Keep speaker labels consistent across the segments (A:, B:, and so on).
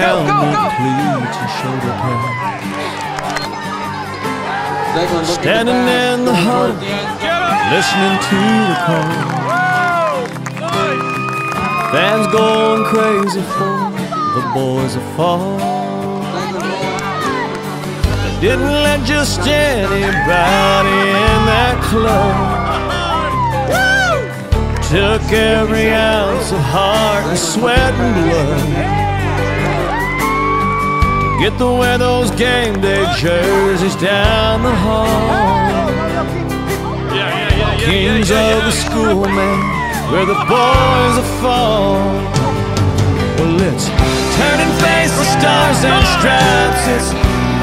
A: in my helmet, cleats and shoulder pads.
B: Declan looking to
A: Standing in the huddle.
B: towards the end.
A: listening to the call. Fans going crazy for the boys of fall. Didn't let just anybody in that club. Took every ounce of heart and sweat and blood. To Get the wear those game day jerseys down the hall. Kings of the school, man, where the boys are fall. Well, it's turning face the stars and stripes. It's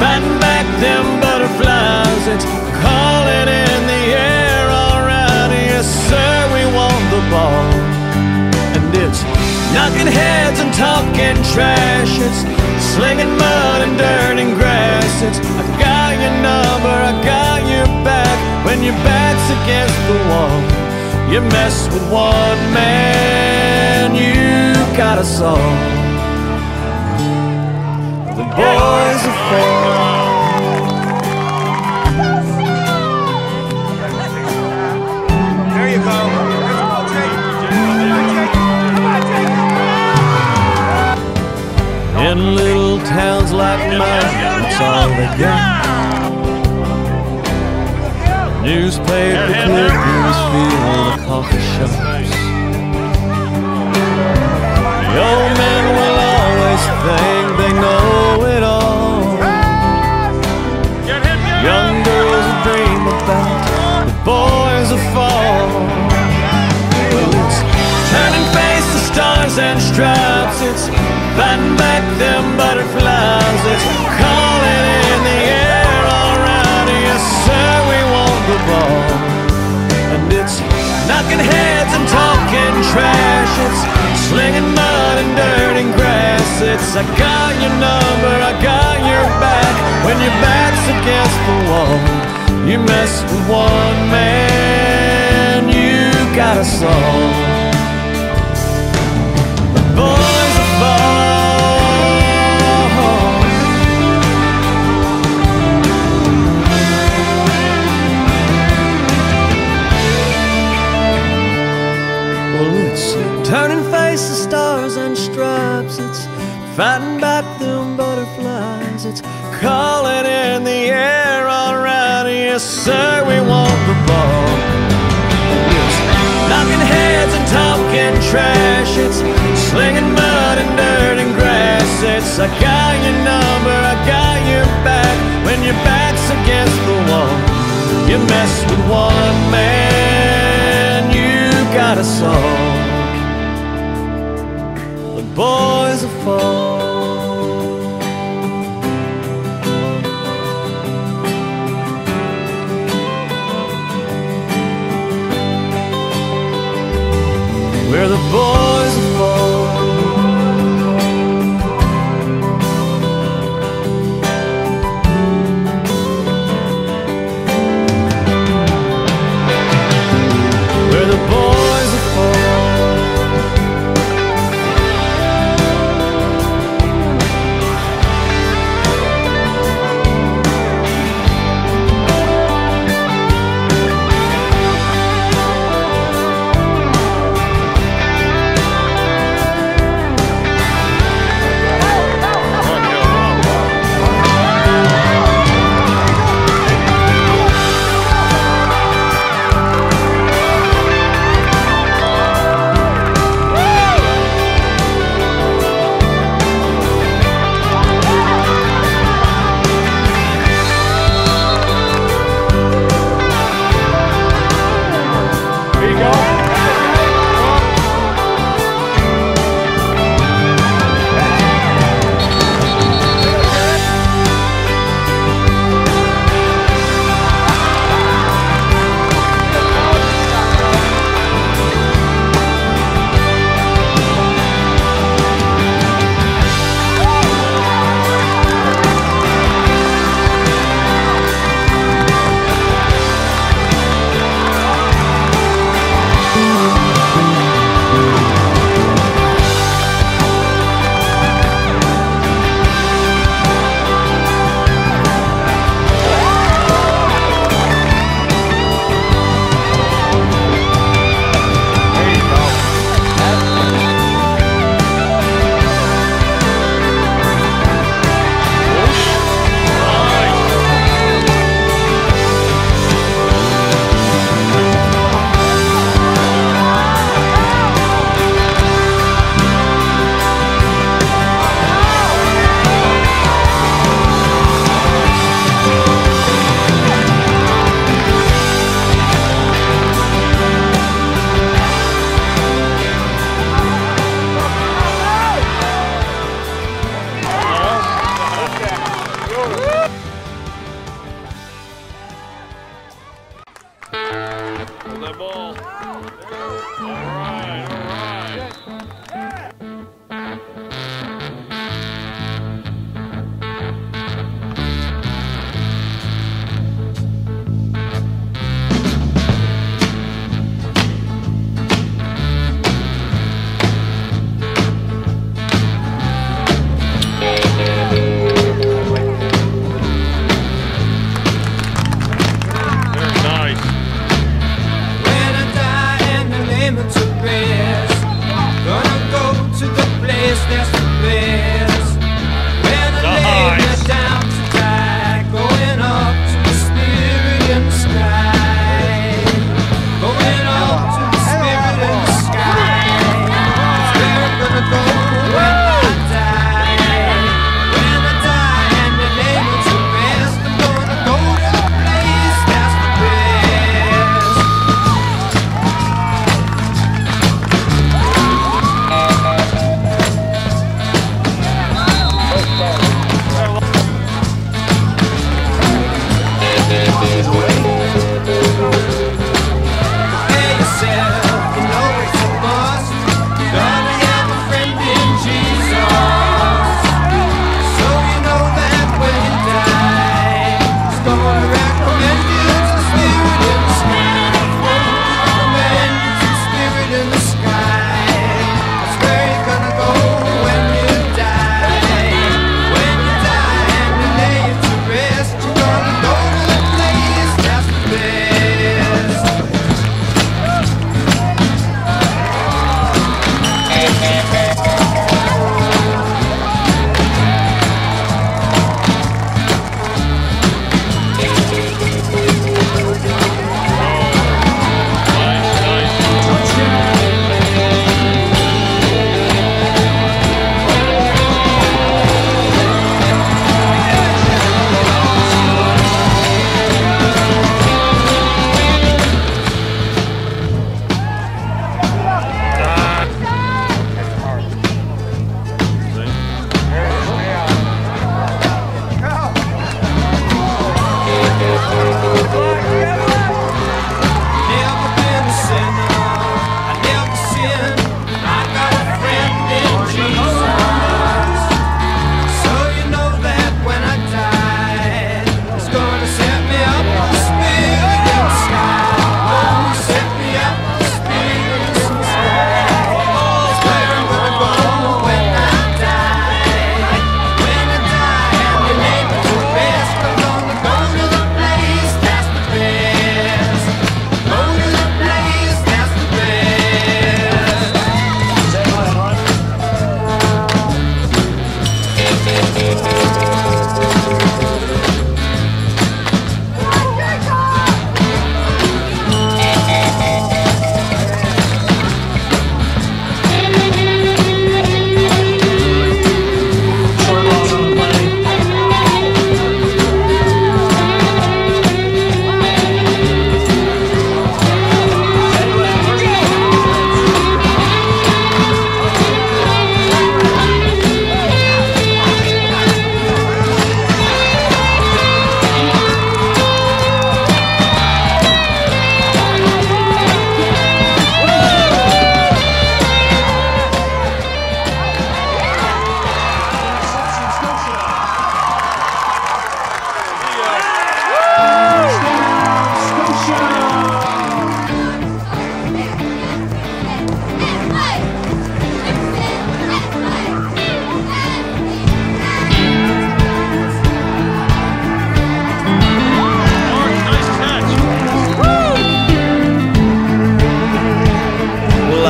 A: fighting back them butterflies. It's calling in the air, alright. Yes, sir, we want the ball. And it's knocking heads and talking trash. It's slinging mud and dirt and grass. It's I got your number, I got your back. When your back's against the wall, you mess with one man, you got us all. Mine, that's all they got. Newspaper clippings fill the coffee shops. The old men will always think heads and talking trash. It's slinging mud and dirt and grass. It's I got your number, I got your back. When your back's against the wall, you mess with one man, you got us all. Trash. It's slinging mud and dirt and grass. It's I got your number, I got your back. When your back's against the wall, you mess with one man, you got us all. The boys are fall.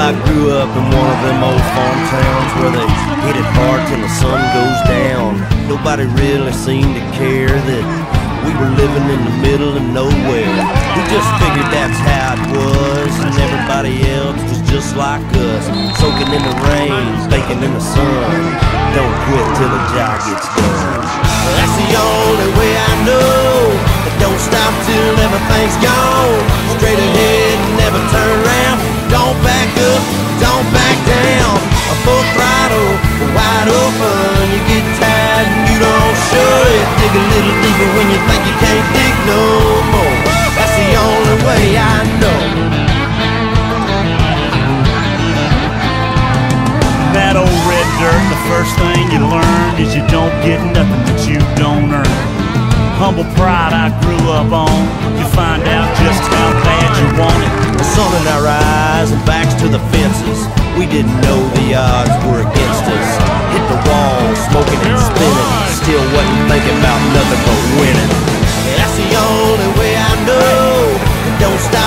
C: I
D: grew up in one of them old farm towns where they hit it hard till the sun goes down. Nobody really seemed to care that we were living in the middle of nowhere. We just figured that's how it was, and everybody else was just like us, soaking in the rain, baking in the sun. Don't quit till the job gets done. That's the only way I know. Don't stop till everything's gone. Straight ahead, never turn around don't back down, a full throttle.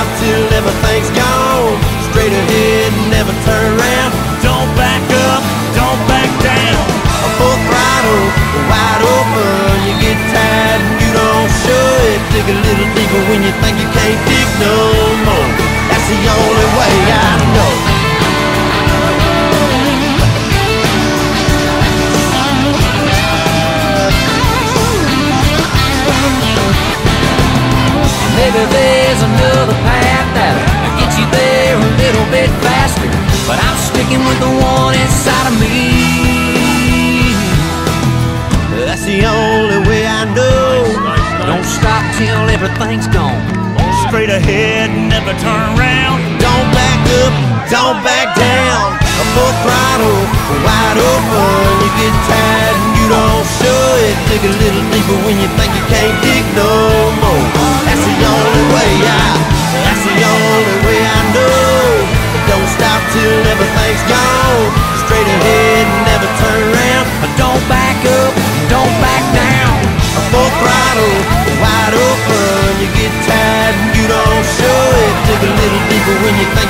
E: out
D: till everything's gone. Straight ahead, never turn around.
E: Don't back up, don't back down.
D: A full throttle, wide open. You get tired and you don't show it. Dig a little deeper when you think you can't dig no more. That's the only
E: never turn around.
D: Don't back up, don't back down. A full throttle, wide open. You get tired and you don't show it. Dig a little deeper when you think you can't dig no more. That's the only way I. That's the only way I know. Don't stop till everything's gone. Straight ahead, never turn around. Deeper when you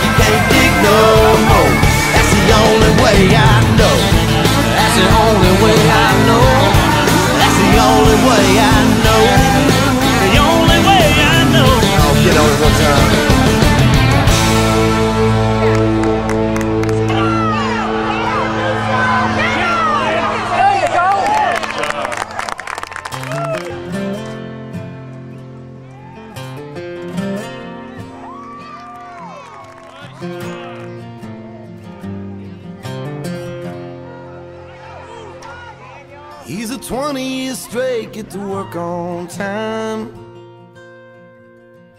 D: He's a 20 years straight, get to work on time.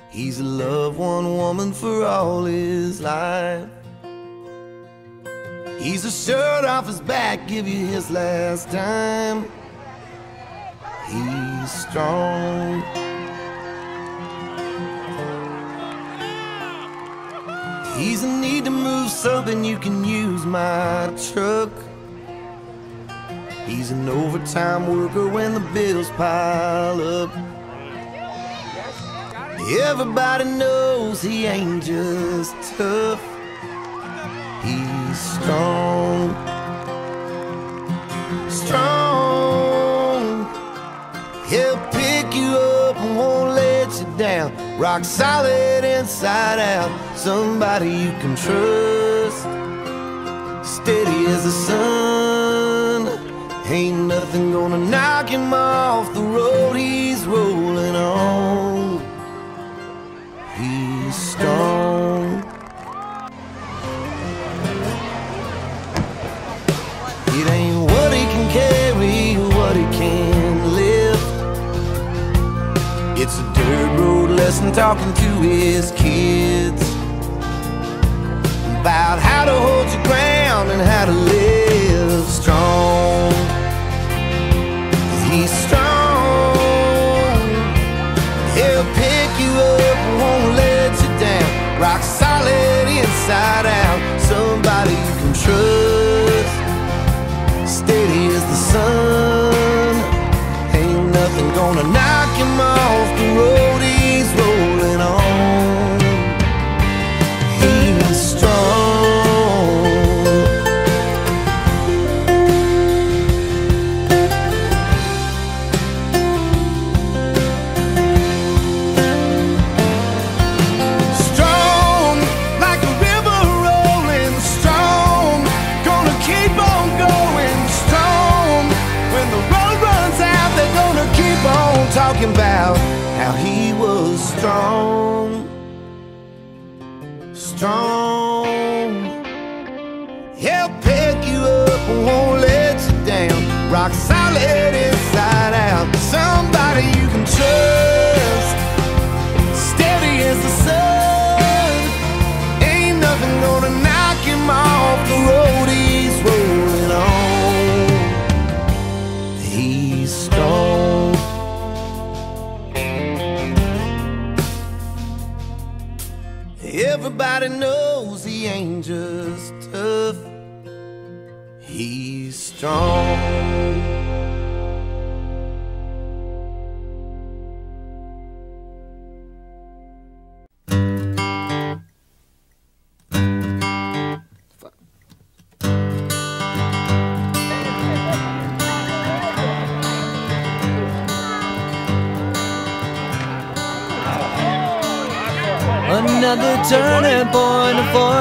D: He's a loved one woman for all his life. He's a shirt off his back, give you his last time. He's strong. He's in need to move something, you can use my truck. He's an overtime worker when the bills pile up. Everybody knows he ain't just tough. He's strong. Strong. He'll pick you up and won't let you down. Rock solid inside out. Somebody you can trust. Steady as the sun. Ain't nothing gonna knock him off the road he's rolling on. He's strong. It ain't what he can carry, what he can lift. It's a dirt road lesson talking to his kids about how to hold your ground and how to live strong. He's strong. He'll pick you up won't let you down. Rock solid inside out. Somebody you can trust. Steady as the sun. Ain't nothing gonna knock him off the road he's rolling how he was strong. Strong. He'll pick you up and won't let you down. Rock solid inside out. Somebody you can trust. Everybody knows he ain't just tough. He's strong.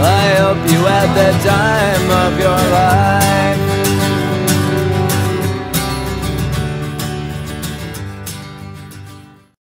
A: I hope you had the time of your.